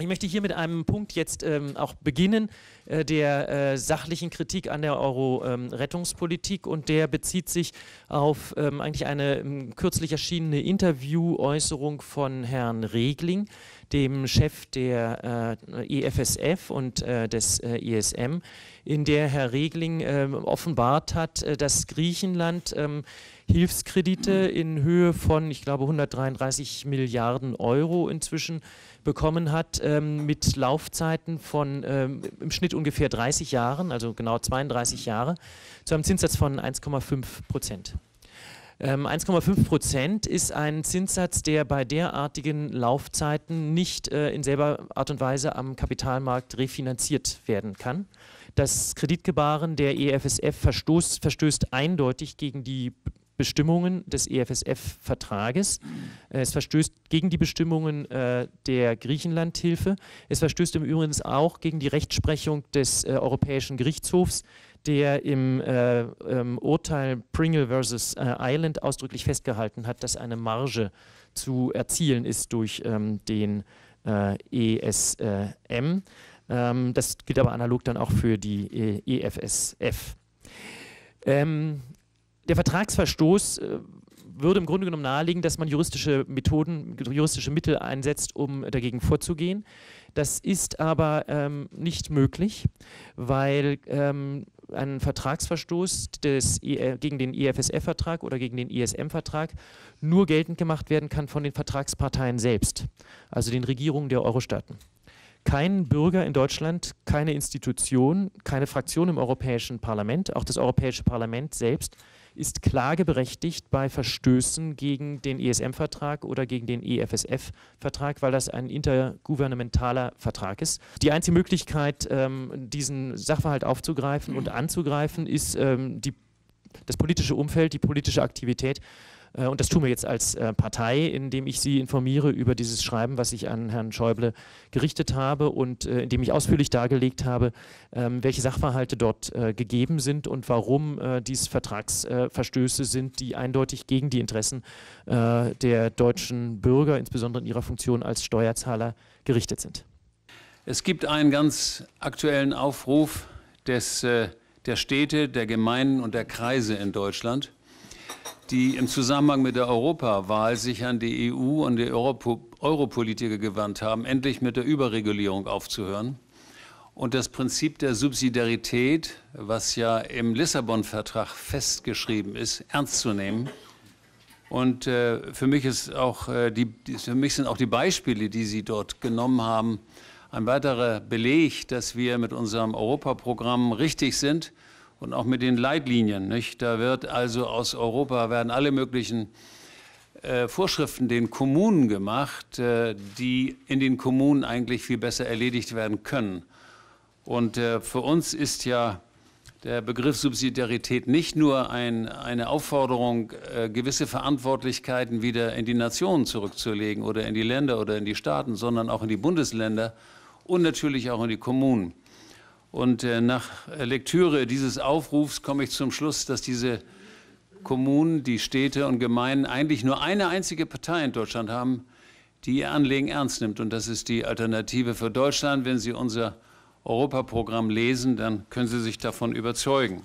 Ich möchte hier mit einem Punkt jetzt ähm, auch beginnen, äh, der äh, sachlichen Kritik an der Euro-Rettungspolitik ähm, und der bezieht sich auf ähm, eigentlich eine ähm, kürzlich erschienene Interviewäußerung von Herrn Regling, dem Chef der äh, EFSF und äh, des äh, ESM, in der Herr Regling ähm, offenbart hat, äh, dass Griechenland ähm, Hilfskredite in Höhe von, ich glaube, 133 Milliarden Euro inzwischen bekommen hat, ähm, mit Laufzeiten von im Schnitt ungefähr 30 Jahren, also genau 32 Jahre, zu einem Zinssatz von 1,5 Prozent. 1,5 ähm, Prozent ist ein Zinssatz, der bei derartigen Laufzeiten nicht äh, in selber Art und Weise am Kapitalmarkt refinanziert werden kann. Das Kreditgebaren der EFSF verstoßt, verstößt eindeutig gegen die Bestimmungen des EFSF-Vertrages. Äh, es verstößt gegen die Bestimmungen äh, der Griechenlandhilfe. Es verstößt im Übrigen auch gegen die Rechtsprechung des äh, Europäischen Gerichtshofs, der im äh, ähm, Urteil Pringle versus äh, Island ausdrücklich festgehalten hat, dass eine Marge zu erzielen ist durch ähm, den äh, ESM. Ähm, das gilt aber analog dann auch für die EFSF. Ähm, der Vertragsverstoß äh, würde im Grunde genommen nahelegen, dass man juristische Methoden, juristische Mittel einsetzt, um dagegen vorzugehen. Das ist aber ähm, nicht möglich, weil ähm, ein Vertragsverstoß des, e gegen den IFSF-Vertrag oder gegen den ISM-Vertrag nur geltend gemacht werden kann von den Vertragsparteien selbst, also den Regierungen der Euro-Staaten. Kein Bürger in Deutschland, keine Institution, keine Fraktion im Europäischen Parlament, auch das Europäische Parlament selbst ist klageberechtigt bei Verstößen gegen den ESM-Vertrag oder gegen den EFSF-Vertrag, weil das ein intergouvernementaler Vertrag ist. Die einzige Möglichkeit, ähm, diesen Sachverhalt aufzugreifen und anzugreifen, ist ähm, die, das politische Umfeld, die politische Aktivität und das tun wir jetzt als äh, Partei, indem ich Sie informiere über dieses Schreiben, was ich an Herrn Schäuble gerichtet habe und äh, indem ich ausführlich dargelegt habe, ähm, welche Sachverhalte dort gegeben sind und warum dies Vertragsverstöße sind, die eindeutig gegen die Interessen der deutschen Bürger, insbesondere in ihrer Funktion als Steuerzahler, gerichtet sind. Es gibt einen ganz aktuellen Aufruf des, der Städte, der Gemeinden und der Kreise in Deutschland die im Zusammenhang mit der Europawahl sich an die EU und die Europolitiker gewandt haben, endlich mit der Überregulierung aufzuhören und das Prinzip der Subsidiarität, was ja im Lissabon-Vertrag festgeschrieben ist, ernst zu nehmen. Und äh, für, mich ist auch, äh, die, für mich sind auch die Beispiele, die Sie dort genommen haben, ein weiterer Beleg, dass wir mit unserem Europaprogramm richtig sind und auch mit den Leitlinien. Nicht? Da wird also aus Europa werden alle möglichen äh, Vorschriften den Kommunen gemacht, äh, die in den Kommunen eigentlich viel besser erledigt werden können. Und äh, für uns ist ja der Begriff Subsidiarität nicht nur ein, eine Aufforderung, äh, gewisse Verantwortlichkeiten wieder in die Nationen zurückzulegen oder in die Länder oder in die Staaten, sondern auch in die Bundesländer und natürlich auch in die Kommunen. Und äh, nach Lektüre dieses Aufrufs komme ich zum Schluss, dass diese Kommunen, die Städte und Gemeinden eigentlich nur eine einzige Partei in Deutschland haben, die ihr Anliegen ernst nimmt. Und das ist die Alternative für Deutschland. Wenn Sie unser Europaprogramm lesen, dann können Sie sich davon überzeugen.